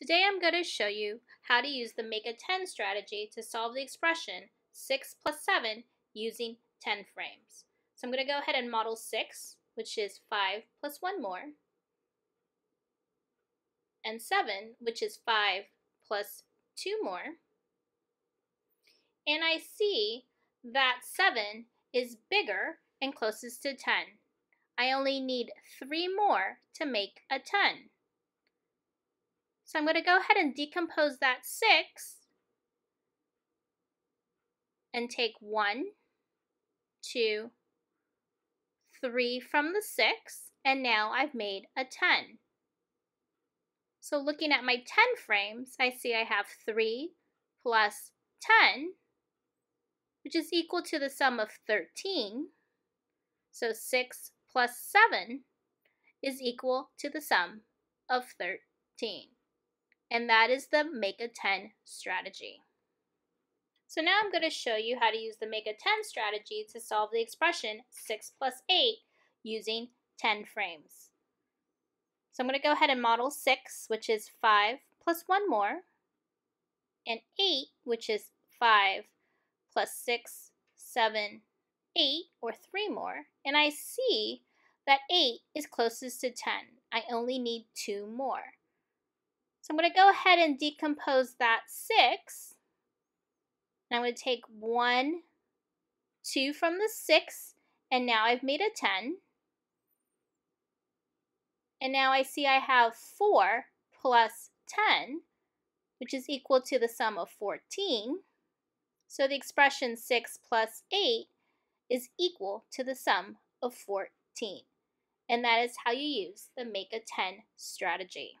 Today I'm going to show you how to use the make a 10 strategy to solve the expression 6 plus 7 using 10 frames. So I'm going to go ahead and model 6, which is 5 plus 1 more, and 7, which is 5 plus 2 more. And I see that 7 is bigger and closest to 10. I only need 3 more to make a 10. So I'm going to go ahead and decompose that 6 and take 1, 2, 3 from the 6, and now I've made a 10. So looking at my 10 frames, I see I have 3 plus 10, which is equal to the sum of 13. So 6 plus 7 is equal to the sum of 13 and that is the make a 10 strategy. So now I'm going to show you how to use the make a 10 strategy to solve the expression 6 plus 8 using 10 frames. So I'm going to go ahead and model 6, which is 5 plus 1 more, and 8, which is 5 plus 6, 7, 8, or 3 more, and I see that 8 is closest to 10. I only need 2 more. So I'm going to go ahead and decompose that 6. And I'm going to take 1, 2 from the 6, and now I've made a 10. And now I see I have 4 plus 10, which is equal to the sum of 14. So the expression 6 plus 8 is equal to the sum of 14. And that is how you use the make a 10 strategy.